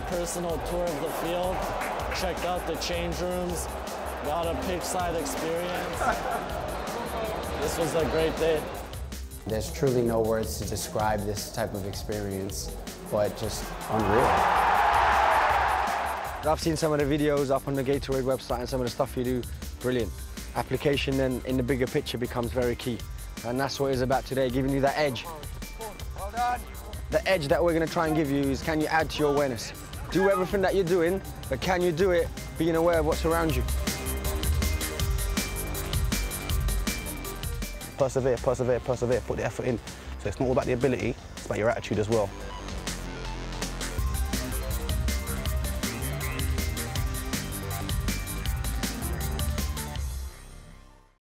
personal tour of the field, checked out the change rooms, got a pitch side experience. This was a great day. There's truly no words to describe this type of experience, but just unreal. I've seen some of the videos up on the Gatorade website and some of the stuff you do, brilliant. Application then in the bigger picture becomes very key. And that's what it's about today, giving you that edge. Well done. The edge that we're gonna try and give you is can you add to your awareness? Do everything that you're doing, but can you do it being aware of what's around you? Persevere, persevere, persevere, put the effort in. So it's not all about the ability, it's about your attitude as well.